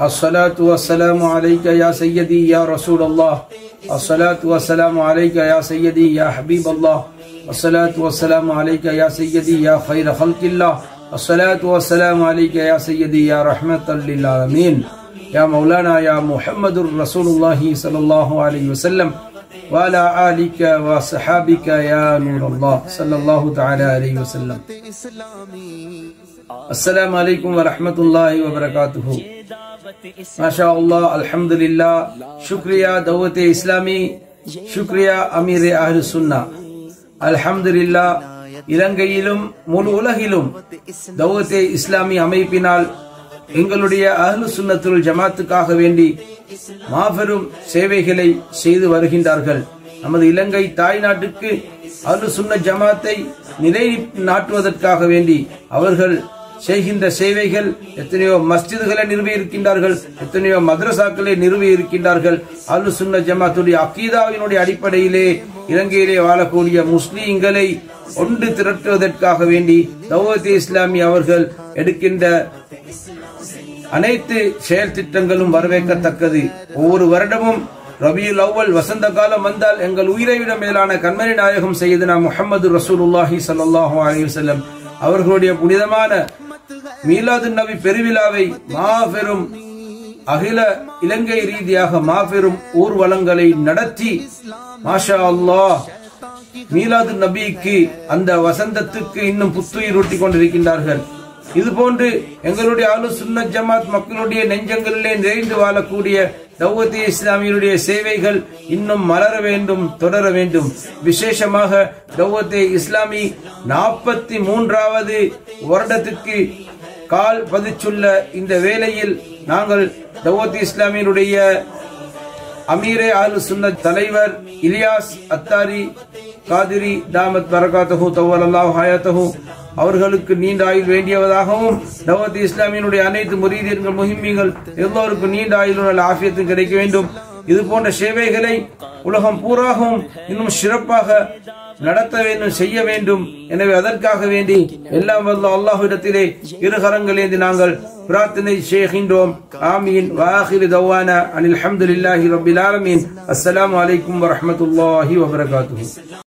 الصلاة والسلام عليك يا سيدي يا رسول الله. الصلاة والسلام عليك يا سيدي يا حبيب الله. الصلاة والسلام عليك يا سيدي يا خير خلق الله. الصلاة والسلام عليك يا سيدي يا رحمة للعالمين. يا مولانا يا محمد رسول الله صلى الله عليه وسلم. وعلى آلك وصحابك يا نور الله صلى الله تعالى عليه وسلم. السلام عليكم ورحمة الله وبركاته. माशा अल्हम्दुलिल्लाह शुक्रिया दौलत इस्लामी शुक्रिया अमीर அஹ்லு சுன்னா அல்ஹம்துலில்லா இலங்கையிலும் முழு உலகிலும் தௌவத்தே இஸ்லாமிய அமைப்பினால் எங்களுடைய அஹ்லு சுன்னத்துல் ஜமாத்துக்காக வேண்டி மாபெரும் சேவைகளை செய்து வருகின்றார்கள் நமது இலங்கை தாய் நாட்டுக்கு அருள் சுன்ன ஜமாத்தை நிலை நாட்டுவதற்காக வேண்டி அவர்கள் செய்கின்ற சேவைகள் எத்தனையோ மஸ்ஜிதுகளை நிறுவி இருக்கின்றார்கள் எத்தனையோ மதரசாக்களை நிறுவி இருக்கின்றார்கள் அலு சுன்ன ஜமாத்துடைய அக்கீதாவினுடைய அடிப்படையிலே இலங்கையிலே வாழக்கூடிய முஸ்லீம்களை ஒன்று திரட்டுவதற்காக வேண்டி தௌவத் இஸ்லாமி அவர்கள் எடுக்கின்ற அனைத்து செயல் திட்டங்களும் வரவேற்கத்தக்கது. ஒவ்வொரு வருடமும் ரபியுல் அவ்வல் வசந்த காலம் வந்தால் எங்கள் உயிரை விட மேலான கண்மணி நாயகம் செய்தனா முகமது ரசூல் உல்லாஹி சல்லாஹூ அலி வல்லம் அவர்களுடைய புனிதமான மீலாது நபி பெருவிழாவை மாபெரும் அகில இலங்கை ரீதியாக மாபெரும் ஊர்வலங்களை நடத்தி மாஷா அல்லா மீலாது நபிக்கு அந்த வசந்தத்துக்கு இன்னும் புத்துயிரூட்டி கொண்டிருக்கின்றார்கள். இது போன்று எங்களுடைய ஆலு சுன்ன ஜமாத் மக்களுடைய நெஞ்சங்களிலே நிறைந்து வாழக்கூடிய தௌவத்தி இஸ்லாமியருடைய சேவைகள் இன்னும் மலர வேண்டும் தொடர வேண்டும். விசேஷமாக தௌவத்தே இஸ்லாமி நாற்பத்தி மூன்றாவது வருடத்துக்கு கால் பதிச்சுள்ள இந்த வேளையில் நாங்கள் தௌவத் இஸ்லாமியினுடைய அமீரே ஆலு சுன்ன தலைவர் இலியாஸ் அத்தாரி காதிரி தாமத் பரகாத்தஹு தவல் அல்லாஹ் ஹயாத்தஹு அவர்களுக்கு நீண்ட ஆயுள் வேண்டியவதாகவும் தவத் இஸ்லாமியினுடைய அனைத்து முரீதியர்கள் முஹிம்மிகள் எல்லோருக்கும் நீண்ட ஆயுள் ஆஃபியத்தும் கிடைக்க வேண்டும். இது போன்ற சேவைகளை உலகம் பூராகவும் இன்னும் சிறப்பாக நடத்த வேண்டும் செய்ய வேண்டும். எனவே அதற்காக வேண்டி எல்லாம் வல்ல அல்லாஹ்விடத்திலே இரு கரங்களேந்தி நாங்கள் பிரார்த்தனை செய்கின்றோம். ஆமீன். வாஹிர் தவானா. அனில் அஹமதுல்லாஹி ரபில் ஆலமீன். அஸ்லாம் வலைக்கும் வரமத்துல்லாஹி வபரகாத்து